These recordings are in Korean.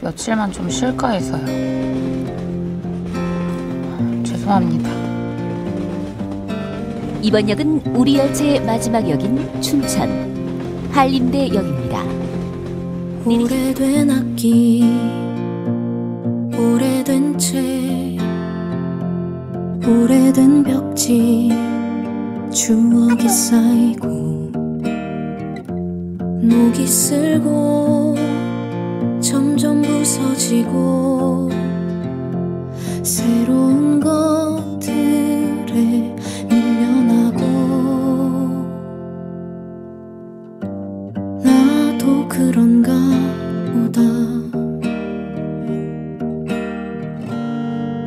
며칠만 좀 쉴까 해서요. 죄송합니다. 이번 역은 우리 열차의 마지막 역인 춘천 한림대 역입니다. 오래된 악기 오래된 책 오래된 벽지 추억이 쌓이고 녹이 슬고 부서지고 새로운 것들에 밀려나고 나도 그런가 보다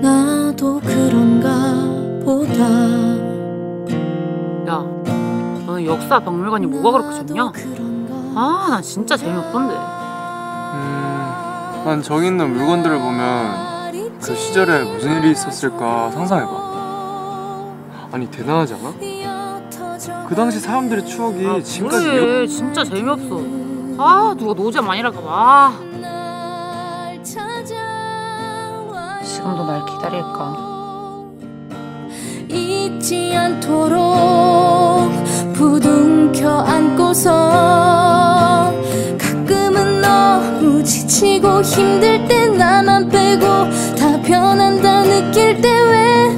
나도 그런가 보다 야, 너는 역사 박물관이 뭐가 그렇게 좋냐? 아, 나 진짜 재미없던데. 음, 난 저기 있는 물건들을 보면 그 시절에 무슨 일이 있었을까 상상해봐. 아니 대단하지 않아? 그 당시 사람들의 추억이 아, 지금까지 그래, 이렇게 진짜 재미없어. 아, 누가 노잼 아니랄까 봐. 날 찾아와 지금도 날 기다릴까? 잊지 않도록 부둥켜 안고서 지치고 힘들 때 나만 빼고 다 변한다 느낄 때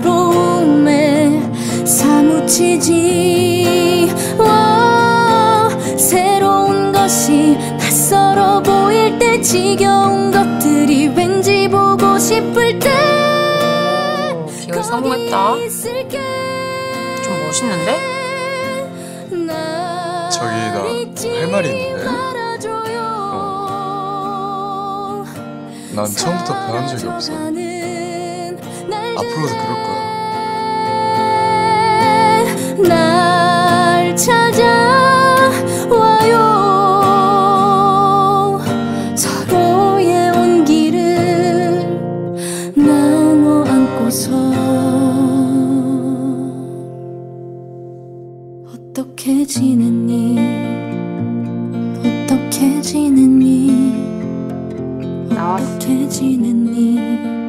외로움에 사무치지 와, 새로운 것이 낯설어 보일 때 지겨운 것들이 왠지 보고 싶을 때 기회 성공했다. 좀 멋있는데? 저기 나 할 말이 있는데. 난 처음부터 변한 적이 없어. 앞으로도 그럴 거야. 날 찾아와요 서로의 온기를 나눠 안고서 어떻게 지냈니 어떻게 지냈니